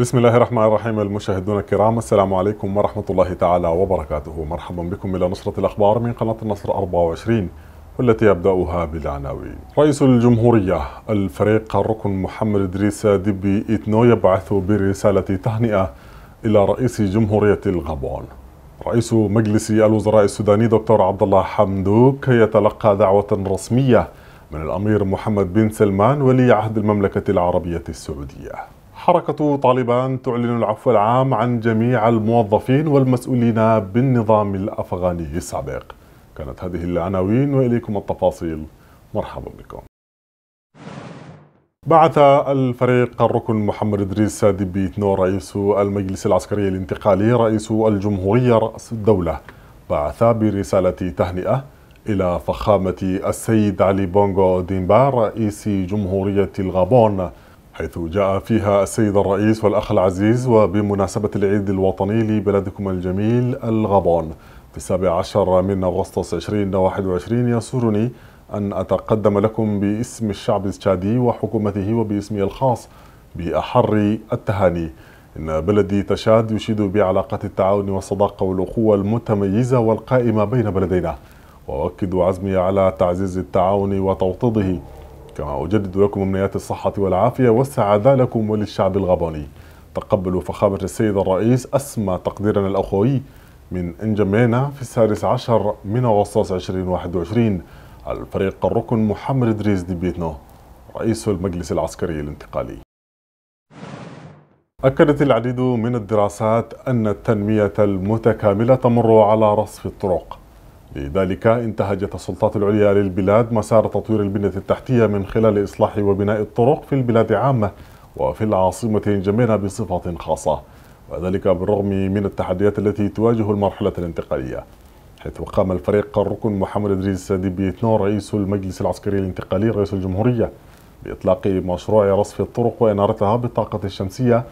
بسم الله الرحمن الرحيم المشاهدون الكرام السلام عليكم ورحمة الله تعالى وبركاته. مرحبا بكم إلى نشرة الأخبار من قناة النصر 24 والتي أبدأها بالعناوين رئيس الجمهورية الفريق الركن محمد إدريس دبي إتنو يبعث برسالة تهنئة إلى رئيس جمهورية الغابون. رئيس مجلس الوزراء السوداني دكتور عبد الله حمدوك يتلقى دعوة رسمية من الأمير محمد بن سلمان ولي عهد المملكة العربية السعودية. حركة طالبان تعلن العفو العام عن جميع الموظفين والمسؤولين بالنظام الأفغاني السابق. كانت هذه العناوين وإليكم التفاصيل. مرحبا بكم. بعث الفريق الركن محمد إدريس دبيتنو رئيس المجلس العسكري الانتقالي رئيس الجمهورية رأس الدولة. بعث برسالة تهنئة إلى فخامة السيد علي بونغو ديمبا رئيس جمهورية الغابون. حيث جاء فيها السيد الرئيس والأخ العزيز وبمناسبة العيد الوطني لبلدكم الجميل الغابون في السابع عشر من أغسطس 2021 يسرني أن أتقدم لكم باسم الشعب التشادي وحكومته وباسمي الخاص بأحر التهاني. إن بلدي تشاد يشيد بعلاقات التعاون والصداقة والأخوة المتميزة والقائمة بين بلدينا. وأؤكد عزمي على تعزيز التعاون وتوطيده. كما أجدد لكم أمنيات الصحة والعافية والسعادة لكم وللشعب الغابوني تقبلوا فخامة السيد الرئيس أسمى تقديرنا الأخوي من إنجمينا في السادس عشر من أغسطس 2021 الفريق الركن محمد إدريس ديبيتنو رئيس المجلس العسكري الانتقالي. أكدت العديد من الدراسات أن التنمية المتكاملة تمر على رصف الطرق. لذلك انتهجت السلطات العليا للبلاد مسار تطوير البنية التحتية من خلال إصلاح وبناء الطرق في البلاد عامة وفي العاصمة جميلة بصفة خاصة وذلك بالرغم من التحديات التي تواجه المرحلة الانتقالية حيث قام الفريق الركن محمد إدريس ديبيتنو رئيس المجلس العسكري الانتقالي رئيس الجمهورية بإطلاق مشروع رصف الطرق وإنارتها بالطاقة الشمسية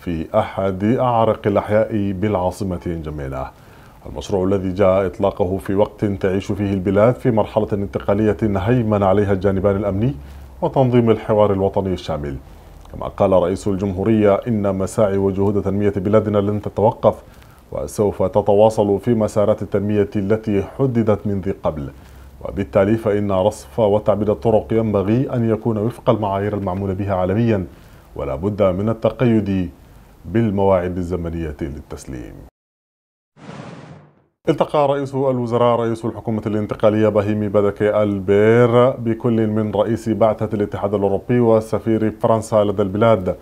في أحد أعرق الأحياء بالعاصمة جميلة المشروع الذي جاء إطلاقه في وقت تعيش فيه البلاد في مرحلة انتقالية هيمن عليها الجانبان الأمني وتنظيم الحوار الوطني الشامل. كما قال رئيس الجمهورية إن مساعي وجهود تنمية بلادنا لن تتوقف وسوف تتواصل في مسارات التنمية التي حددت من ذي قبل. وبالتالي فإن رصف وتعبيد الطرق ينبغي أن يكون وفق المعايير المعمول بها عالميا ولا بد من التقيد بالمواعيد الزمنية للتسليم. التقى رئيس الوزراء رئيس الحكومة الانتقالية بهيمي بدكي ألبير بكل من رئيس بعثة الاتحاد الأوروبي وسفير فرنسا لدى البلاد.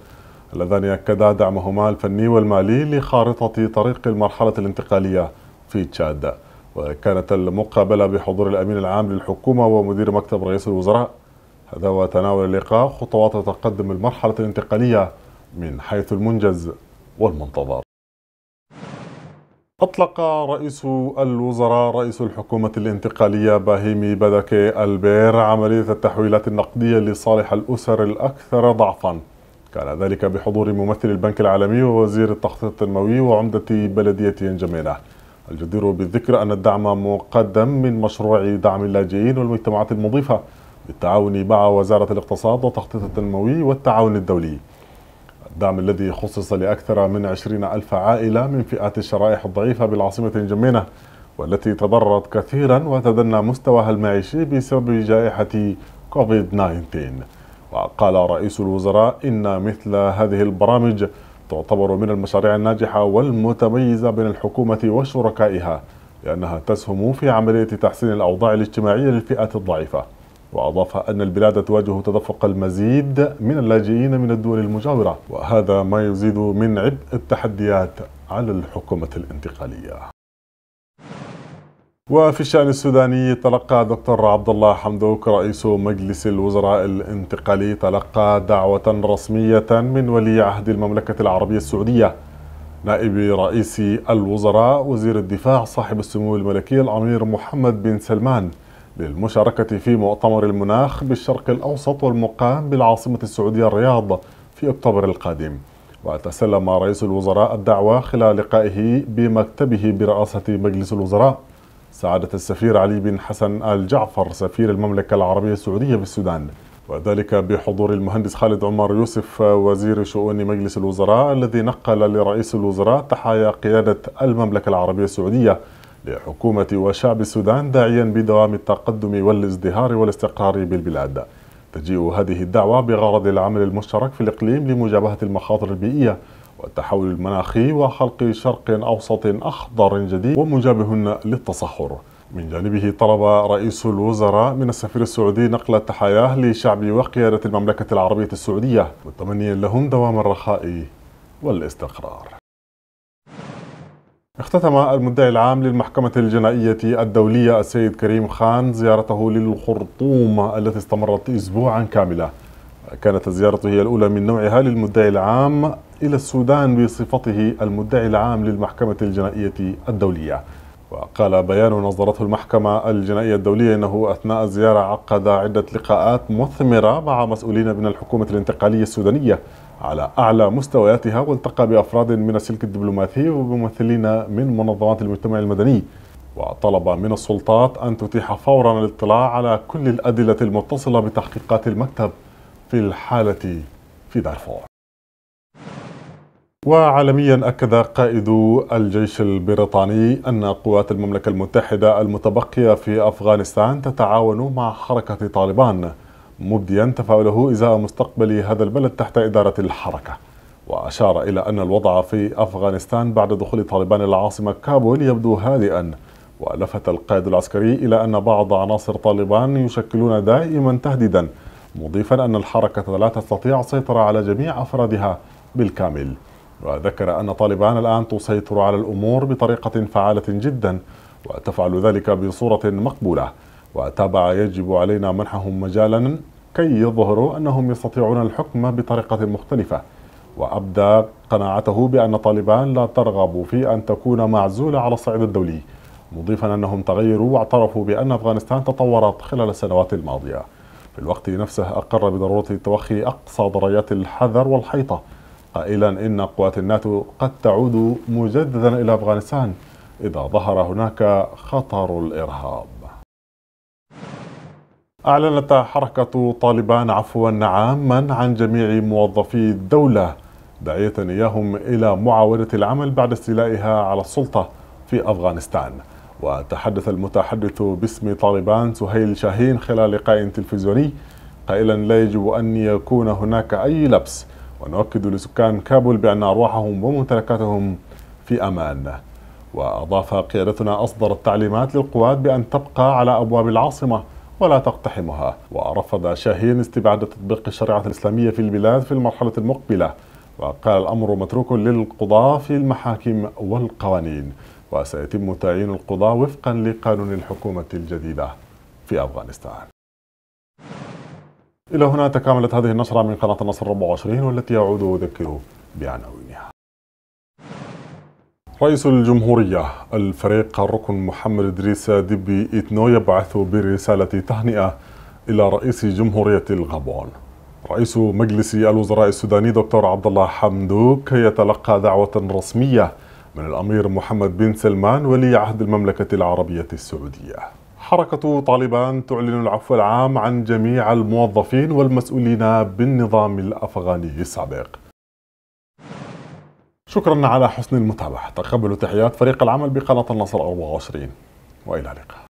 اللذان أكدا دعمهما الفني والمالي لخارطة طريق المرحلة الانتقالية في تشاد. وكانت المقابلة بحضور الأمين العام للحكومة ومدير مكتب رئيس الوزراء. هذا وتناول اللقاء خطوات تقدم المرحلة الانتقالية من حيث المنجز والمنتظر. أطلق رئيس الوزراء رئيس الحكومة الانتقالية باهيمي بدكي البير عملية التحويلات النقدية لصالح الأسر الأكثر ضعفا. كان ذلك بحضور ممثل البنك العالمي ووزير التخطيط التنموي وعمدة بلدية جميلة. الجدير بالذكر أن الدعم مقدم من مشروع دعم اللاجئين والمجتمعات المضيفة بالتعاون مع وزارة الاقتصاد والتخطيط التنموي والتعاون الدولي. الدعم الذي خصص لأكثر من عشرين ألف عائلة من فئات الشرائح الضعيفة بالعاصمة جمينة والتي تضررت كثيرا وتدنى مستواها المعيشي بسبب جائحة كوفيد 19 وقال رئيس الوزراء إن مثل هذه البرامج تعتبر من المشاريع الناجحة والمتميزة بين الحكومة وشركائها لأنها تسهم في عملية تحسين الأوضاع الاجتماعية للفئات الضعيفة. وأضاف أن البلاد تواجه تدفق المزيد من اللاجئين من الدول المجاورة وهذا ما يزيد من عبء التحديات على الحكومة الانتقالية. وفي الشأن السوداني تلقى دكتور عبد الله حمدوك رئيس مجلس الوزراء الانتقالي تلقى دعوة رسمية من ولي عهد المملكة العربية السعودية. نائب رئيس الوزراء وزير الدفاع صاحب السمو الملكي الأمير محمد بن سلمان للمشاركة في مؤتمر المناخ بالشرق الأوسط والمقام بالعاصمة السعودية الرياض في أكتوبر القادم. وتسلم رئيس الوزراء الدعوة خلال لقائه بمكتبه برئاسة مجلس الوزراء. سعادة السفير علي بن حسن آل جعفر سفير المملكة العربية السعودية بالسودان وذلك بحضور المهندس خالد عمر يوسف وزير شؤون مجلس الوزراء الذي نقل لرئيس الوزراء تحايا قيادة المملكة العربية السعودية. لحكومة وشعب السودان داعيا بدوام التقدم والازدهار والاستقرار بالبلاد. تجيء هذه الدعوة بغرض العمل المشترك في الإقليم لمجابهة المخاطر البيئية والتحول المناخي وخلق شرق أوسط أخضر جديد ومجابه للتصحر من جانبه طلب رئيس الوزراء من السفير السعودي نقل تحاياه لشعب وقيادة المملكة العربية السعودية متمنيا لهم دوام الرخاء والاستقرار. اختتم المدعي العام للمحكمة الجنائية الدولية السيد كريم خان زيارته للخرطوم التي استمرت أسبوعا كاملا. كانت الزيارة هي الأولى من نوعها للمدعي العام إلى السودان بصفته المدعي العام للمحكمة الجنائية الدولية. وقال بيان نظرته المحكمة الجنائية الدولية أنه أثناء الزيارة عقد عدة لقاءات مثمرة مع مسؤولين من الحكومة الانتقالية السودانية. على أعلى مستوياتها والتقى بأفراد من السلك الدبلوماسي وبممثلين من منظمات المجتمع المدني. وطلب من السلطات أن تتيح فورا الاطلاع على كل الأدلة المتصلة بتحقيقات المكتب في الحالة في دارفور. وعالميا أكد قائد الجيش البريطاني أن قوات المملكة المتحدة المتبقية في أفغانستان تتعاون مع حركة طالبان. مبديا تفاؤله إزاء مستقبل هذا البلد تحت إدارة الحركة. وأشار إلى أن الوضع في أفغانستان بعد دخول طالبان العاصمة كابول يبدو هادئا. ولفت القائد العسكري إلى أن بعض عناصر طالبان يشكلون دائما تهديدا مضيفا أن الحركة لا تستطيع السيطرة على جميع أفرادها بالكامل. وذكر أن طالبان الآن تسيطر على الأمور بطريقة فعالة جدا وتفعل ذلك بصورة مقبولة. وتابع يجب علينا منحهم مجالا كي يظهروا أنهم يستطيعون الحكم بطريقة مختلفة. وأبدى قناعته بأن طالبان لا ترغب في أن تكون معزولة على الصعيد الدولي مضيفا أنهم تغيروا واعترفوا بأن أفغانستان تطورت خلال السنوات الماضية. في الوقت نفسه أقر بضرورة توخي أقصى درجات الحذر والحيطة. قائلا إن قوات الناتو قد تعود مجددا إلى أفغانستان إذا ظهر هناك خطر الإرهاب. أعلنت حركة طالبان عفوا عاما عن جميع موظفي الدولة داعية إياهم إلى معاودة العمل بعد استيلائها على السلطة في أفغانستان. وتحدث المتحدث باسم طالبان سهيل شاهين خلال لقاء تلفزيوني قائلا لا يجب أن يكون هناك أي لبس ونؤكد لسكان كابول بأن أرواحهم وممتلكاتهم في أمان. وأضاف قيادتنا أصدرت تعليمات للقوات بأن تبقى على أبواب العاصمة ولا تقتحمها. ورفض شاهين استبعاد تطبيق الشريعة الإسلامية في البلاد في المرحلة المقبلة. وقال الأمر متروك للقضاة في المحاكم والقوانين. وسيتم تعيين القضاة وفقا لقانون الحكومة الجديدة في أفغانستان. إلى هنا تكاملت هذه النشرة من قناة النصر 24 والتي أعود أذكر بعناوينها رئيس الجمهورية الفريق الركن محمد إدريس دبي إتنو يبعث برسالة تهنئة إلى رئيس جمهورية الغابون. رئيس مجلس الوزراء السوداني دكتور عبد الله حمدوك يتلقى دعوة رسمية من الأمير محمد بن سلمان ولي عهد المملكة العربية السعودية. حركة طالبان تعلن العفو العام عن جميع الموظفين والمسؤولين بالنظام الأفغاني السابق. شكرا على حسن المتابعة. تقبلوا تحيات فريق العمل بقناة النصر 24 وإلى اللقاء.